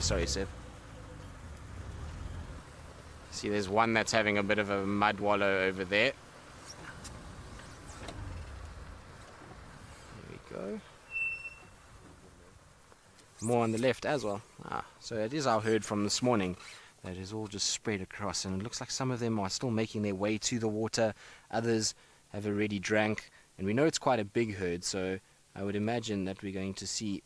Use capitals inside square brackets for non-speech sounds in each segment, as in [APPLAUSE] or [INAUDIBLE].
Sorry, Seb. See, there's one that's having a bit of a mud wallow over there. There we go. More on the left as well. Ah, so it is our herd from this morning that is all just spread across, and it looks like some of them are still making their way to the water. Others have already drank, and we know it's quite a big herd, so I would imagine that we're going to see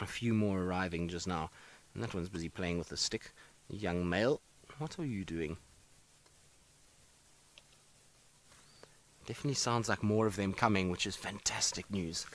a few more arriving just now. And that one's busy playing with a stick. Young male, what are you doing? Definitely sounds like more of them coming, which is fantastic news.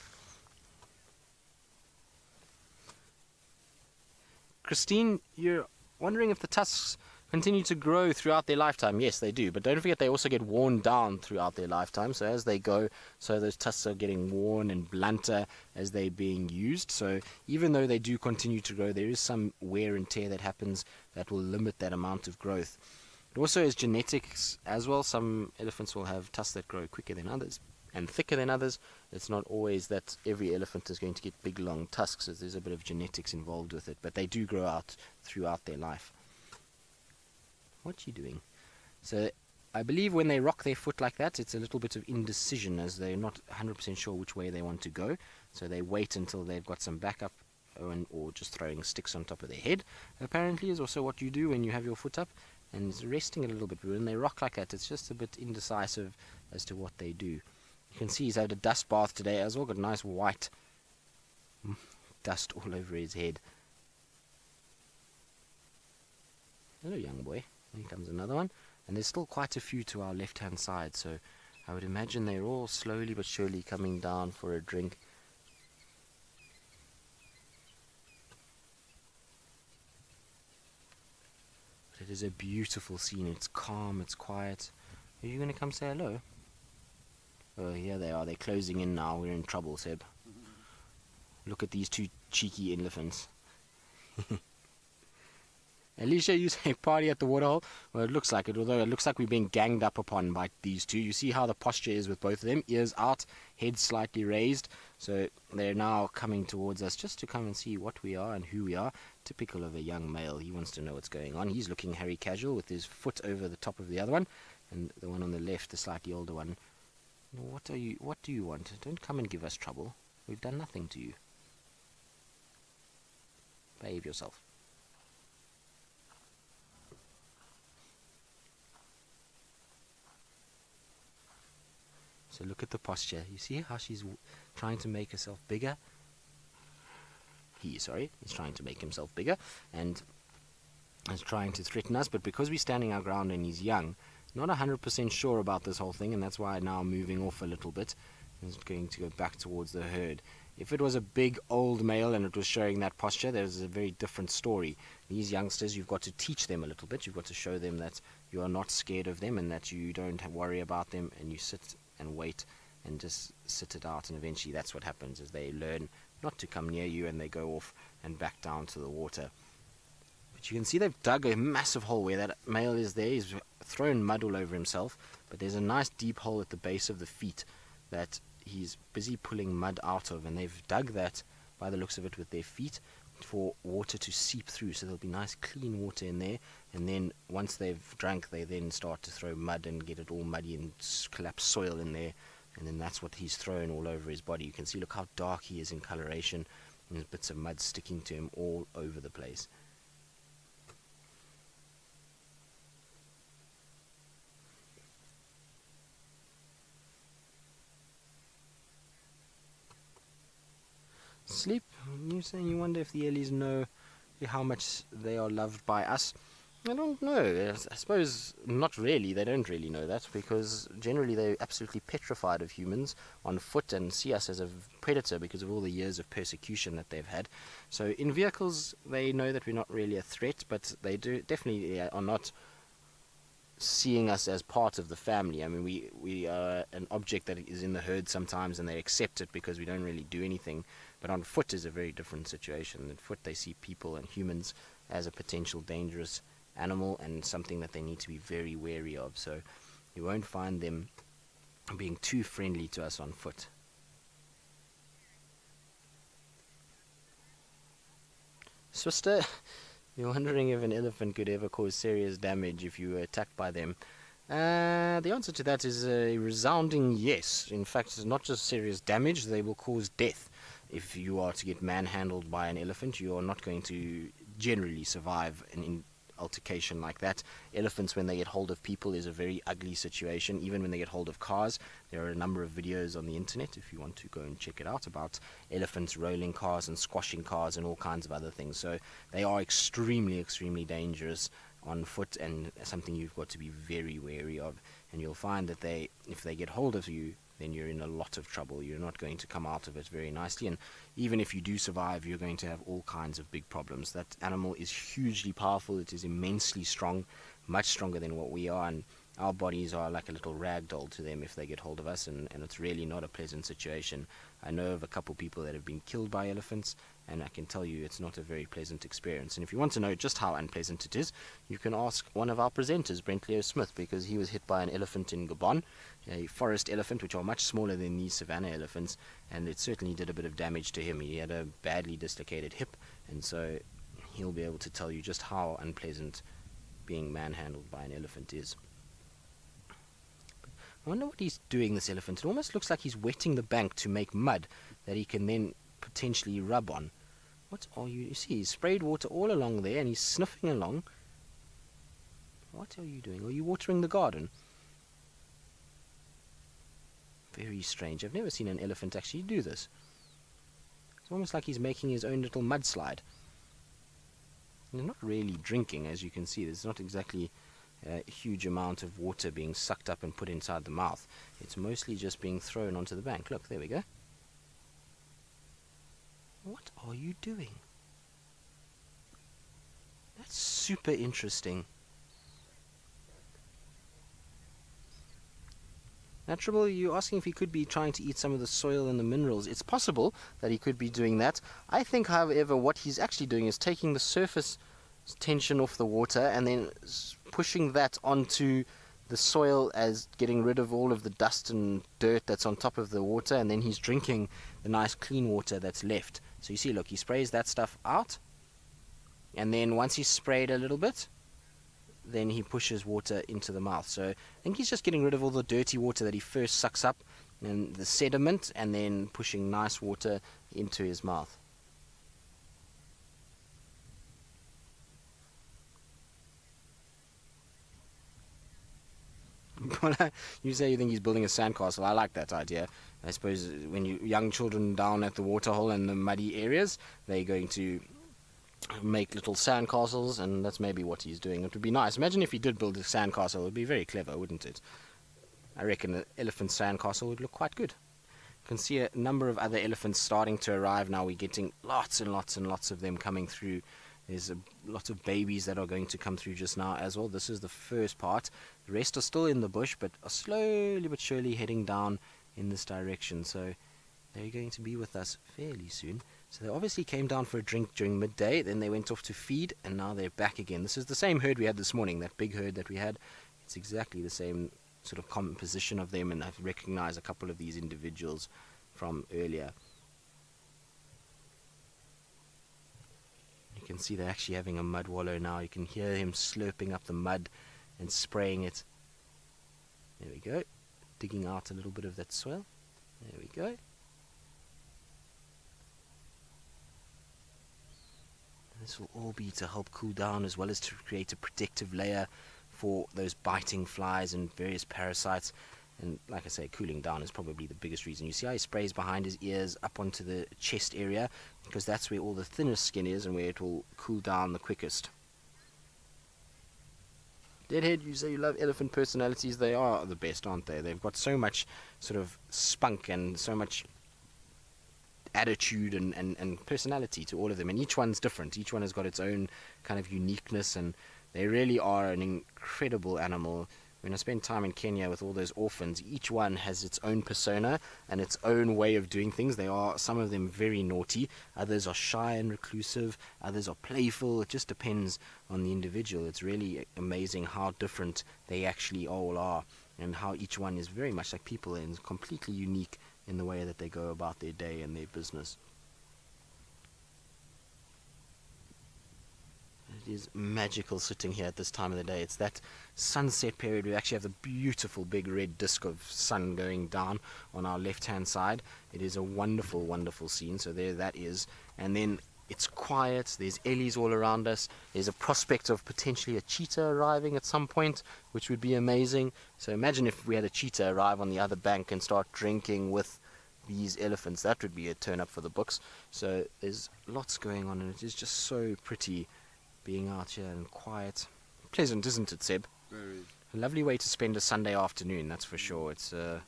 Christine, you're wondering if the tusks continue to grow throughout their lifetime. Yes, they do, but don't forget they also get worn down throughout their lifetime. So as they go, so those tusks are getting worn and blunter as they're being used. So even though they do continue to grow, there is some wear and tear that happens that will limit that amount of growth. It also has genetics as well. Some elephants will have tusks that grow quicker than others and thicker than others. It's not always that every elephant is going to get big long tusks. So there's a bit of genetics involved with it, but they do grow out throughout their life. What you doing? So I believe when they rock their foot like that, it's a little bit of indecision as they're not 100% sure which way they want to go. So they wait until they've got some backup or, or just throwing sticks on top of their head. Apparently is also what you do when you have your foot up and it's resting a little bit. When they rock like that, it's just a bit indecisive as to what they do. You can see he's had a dust bath today as well. Got nice white [LAUGHS] dust all over his head. Hello, young boy. Here comes another one. And there's still quite a few to our left-hand side, so I would imagine they're all slowly but surely coming down for a drink. But it is a beautiful scene. It's calm, it's quiet. Are you going to come say hello? Oh, here they are. They're closing in now. We're in trouble, Seb. Look at these two cheeky elephants. [LAUGHS] Alicia, you [LAUGHS] say party at the waterhole? Well, it looks like it, although it looks like we're being ganged up upon by these two. You see how the posture is with both of them? Ears out, head slightly raised. So they're now coming towards us just to come and see what we are and who we are. Typical of a young male. He wants to know what's going on. He's looking Harry casual with his foot over the top of the other one. And the one on the left, the slightly older one. What are you? What do you want? Don't come and give us trouble. We've done nothing to you. Behave yourself. So look at the posture. You see how she's trying to make herself bigger? He, sorry, he's trying to make himself bigger and is trying to threaten us. But because we're standing our ground and he's young, not 100% sure about this whole thing, and that's why now am moving off a little bit. He's going to go back towards the herd. If it was a big old male and it was showing that posture, there's a very different story. These youngsters, you've got to teach them a little bit. You've got to show them that you are not scared of them and that you don't worry about them and you sit and wait and just sit it out and eventually that's what happens is they learn not to come near you and they go off and back down to the water. But you can see they've dug a massive hole where that male is there. He's thrown mud all over himself but there's a nice deep hole at the base of the feet that he's busy pulling mud out of and they've dug that by the looks of it with their feet for water to seep through. So there'll be nice clean water in there. And then once they've drank they then start to throw mud and get it all muddy and collapse soil in there. And then that's what he's thrown all over his body. You can see look how dark he is in coloration. And there's bits of mud sticking to him all over the place sleep. You saying you wonder if the Ellies know how much they are loved by us? I don't know. I suppose not really. They don't really know that because generally they're absolutely petrified of humans on foot and see us as a predator because of all the years of persecution that they've had. So in vehicles, they know that we're not really a threat, but they do definitely are not seeing us as part of the family. I mean, we we are an object that is in the herd sometimes, and they accept it because we don't really do anything. But on foot is a very different situation. On foot, they see people and humans as a potential dangerous animal and something that they need to be very wary of. So you won't find them being too friendly to us on foot. Swister, you're wondering if an elephant could ever cause serious damage if you were attacked by them. Uh, the answer to that is a resounding yes. In fact, it's not just serious damage, they will cause death. If you are to get manhandled by an elephant, you are not going to generally survive an altercation like that. Elephants, when they get hold of people, is a very ugly situation. Even when they get hold of cars, there are a number of videos on the internet if you want to go and check it out about elephants rolling cars and squashing cars and all kinds of other things. So they are extremely, extremely dangerous on foot and something you've got to be very wary of. And you'll find that they, if they get hold of you, then you're in a lot of trouble. You're not going to come out of it very nicely. And even if you do survive, you're going to have all kinds of big problems. That animal is hugely powerful. It is immensely strong, much stronger than what we are. And our bodies are like a little rag doll to them if they get hold of us. And, and it's really not a pleasant situation. I know of a couple people that have been killed by elephants, and I can tell you it's not a very pleasant experience. And if you want to know just how unpleasant it is, you can ask one of our presenters, Brent Leo Smith, because he was hit by an elephant in Gabon, a forest elephant, which are much smaller than these savanna elephants, and it certainly did a bit of damage to him. He had a badly dislocated hip, and so he'll be able to tell you just how unpleasant being manhandled by an elephant is. I wonder what he's doing, this elephant. It almost looks like he's wetting the bank to make mud that he can then potentially rub on. What are oh, you? You see, he's sprayed water all along there and he's sniffing along. What are you doing? Are you watering the garden? Very strange. I've never seen an elephant actually do this. It's almost like he's making his own little mudslide. He's not really drinking, as you can see. There's not exactly a huge amount of water being sucked up and put inside the mouth. It's mostly just being thrown onto the bank. Look, there we go. What are you doing? That's super interesting. Natural, you're asking if he could be trying to eat some of the soil and the minerals. It's possible that he could be doing that. I think, however, what he's actually doing is taking the surface tension off the water and then pushing that onto the soil as getting rid of all of the dust and dirt that's on top of the water and then he's drinking the nice clean water that's left. So you see, look, he sprays that stuff out and then once he's sprayed a little bit, then he pushes water into the mouth. So I think he's just getting rid of all the dirty water that he first sucks up and the sediment and then pushing nice water into his mouth. [LAUGHS] you say you think he's building a sandcastle. I like that idea. I suppose uh, when you young children down at the waterhole and the muddy areas, they're going to make little sandcastles, and that's maybe what he's doing. It would be nice. Imagine if he did build a sandcastle. It would be very clever, wouldn't it? I reckon an elephant sandcastle would look quite good. You can see a number of other elephants starting to arrive now. We're getting lots and lots and lots of them coming through there's a lot of babies that are going to come through just now as well. This is the first part. The rest are still in the bush, but are slowly but surely heading down in this direction. So they're going to be with us fairly soon. So they obviously came down for a drink during midday, then they went off to feed, and now they're back again. This is the same herd we had this morning, that big herd that we had. It's exactly the same sort of composition of them, and I've recognized a couple of these individuals from earlier. You can see they're actually having a mud wallow now. You can hear him slurping up the mud and spraying it. There we go. Digging out a little bit of that soil. There we go. This will all be to help cool down as well as to create a protective layer for those biting flies and various parasites. And like I say, cooling down is probably the biggest reason. You see how he sprays behind his ears up onto the chest area because that's where all the thinnest skin is and where it will cool down the quickest. Deadhead, you say you love elephant personalities. They are the best, aren't they? They've got so much sort of spunk and so much attitude and, and, and personality to all of them. And each one's different. Each one has got its own kind of uniqueness. And they really are an incredible animal when I spend time in Kenya with all those orphans, each one has its own persona and its own way of doing things. They are some of them very naughty, others are shy and reclusive, others are playful. It just depends on the individual. It's really amazing how different they actually all are and how each one is very much like people and completely unique in the way that they go about their day and their business. Is magical sitting here at this time of the day. It's that sunset period. We actually have the beautiful big red disk of sun going down on our left hand side. It is a wonderful, wonderful scene. So there that is. And then it's quiet. There's ellies all around us. There's a prospect of potentially a cheetah arriving at some point, which would be amazing. So imagine if we had a cheetah arrive on the other bank and start drinking with these elephants. That would be a turn up for the books. So there's lots going on, and it is just so pretty being out here and quiet. Pleasant, isn't it, Seb? Very. A lovely way to spend a Sunday afternoon, that's for sure. It's a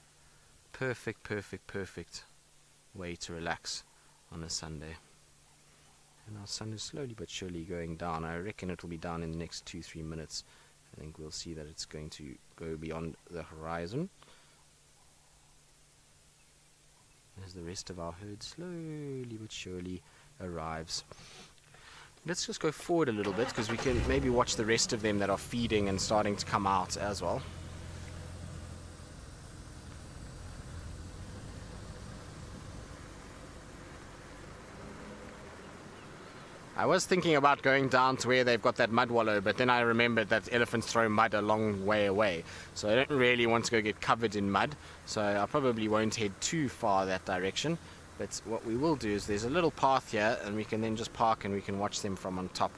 perfect, perfect, perfect way to relax on a Sunday. And our sun is slowly but surely going down. I reckon it will be down in the next two, three minutes. I think we'll see that it's going to go beyond the horizon. As the rest of our herd slowly but surely arrives. Let's just go forward a little bit because we can maybe watch the rest of them that are feeding and starting to come out as well. I was thinking about going down to where they've got that mud wallow, but then I remembered that elephants throw mud a long way away. So I don't really want to go get covered in mud. So I probably won't head too far that direction. But what we will do is there's a little path here, and we can then just park and we can watch them from on top,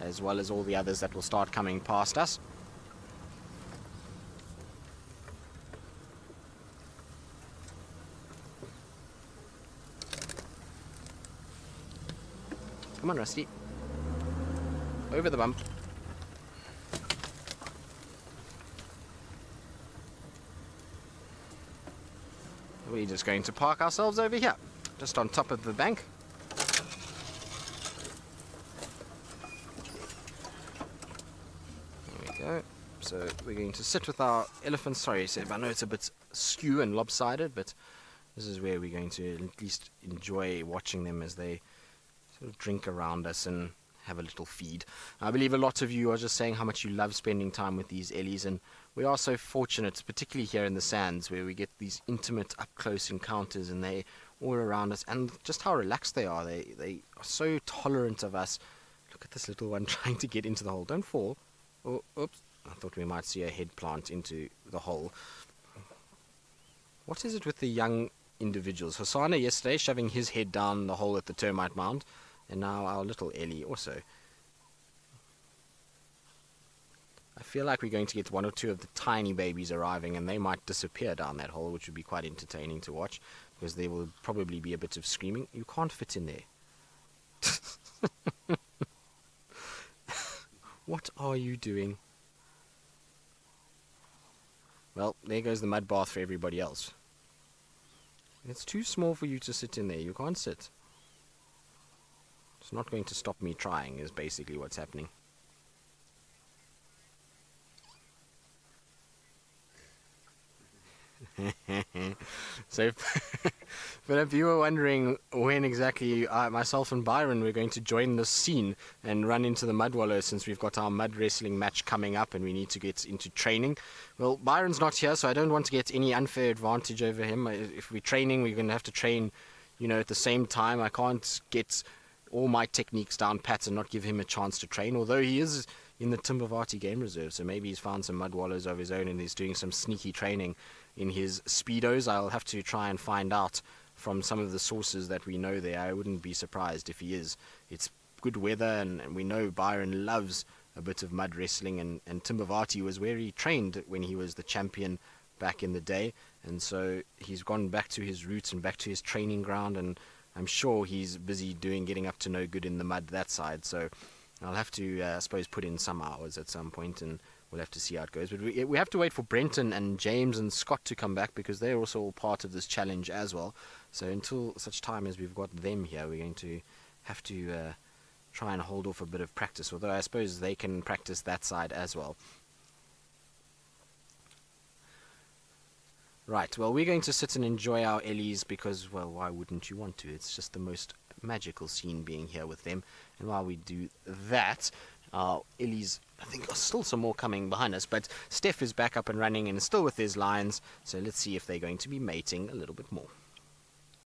as well as all the others that will start coming past us. Come on, Rusty. Over the bump. We're just going to park ourselves over here, just on top of the bank. There we go. So we're going to sit with our elephants. Sorry, Seb, I know it's a bit skew and lopsided, but this is where we're going to at least enjoy watching them as they sort of drink around us and have a little feed. I believe a lot of you are just saying how much you love spending time with these ellies, and we are so fortunate, particularly here in the sands, where we get these intimate, up close encounters, and they all around us, and just how relaxed they are. They they are so tolerant of us. Look at this little one [LAUGHS] trying to get into the hole. Don't fall. Oh, oops! I thought we might see a head plant into the hole. What is it with the young individuals? Hosana yesterday shoving his head down the hole at the termite mound and now our little Ellie also. I feel like we're going to get one or two of the tiny babies arriving and they might disappear down that hole, which would be quite entertaining to watch because there will probably be a bit of screaming. You can't fit in there. [LAUGHS] what are you doing? Well, there goes the mud bath for everybody else. It's too small for you to sit in there. You can't sit. It's not going to stop me trying, is basically what's happening. [LAUGHS] so, [LAUGHS] but if you were wondering when exactly I, myself and Byron were going to join this scene and run into the mud wallow since we've got our mud wrestling match coming up and we need to get into training, well, Byron's not here, so I don't want to get any unfair advantage over him. If we're training, we're going to have to train, you know, at the same time. I can't get all my techniques down pat and not give him a chance to train, although he is in the Timbavati game reserve, so maybe he's found some mud wallows of his own and he's doing some sneaky training in his speedos. I'll have to try and find out from some of the sources that we know there. I wouldn't be surprised if he is. It's good weather, and, and we know Byron loves a bit of mud wrestling, and, and Timbavati was where he trained when he was the champion back in the day, and so he's gone back to his roots and back to his training ground, and I'm sure he's busy doing getting up to no good in the mud that side. So I'll have to, uh, I suppose, put in some hours at some point, and we'll have to see how it goes. But we, we have to wait for Brenton and James and Scott to come back because they're also all part of this challenge as well. So until such time as we've got them here, we're going to have to uh, try and hold off a bit of practice. Although I suppose they can practice that side as well. Right, well, we're going to sit and enjoy our Ellies because, well, why wouldn't you want to? It's just the most magical scene being here with them. And while we do that, our Ellies, I think, there's still some more coming behind us. But Steph is back up and running and still with his lions. So let's see if they're going to be mating a little bit more.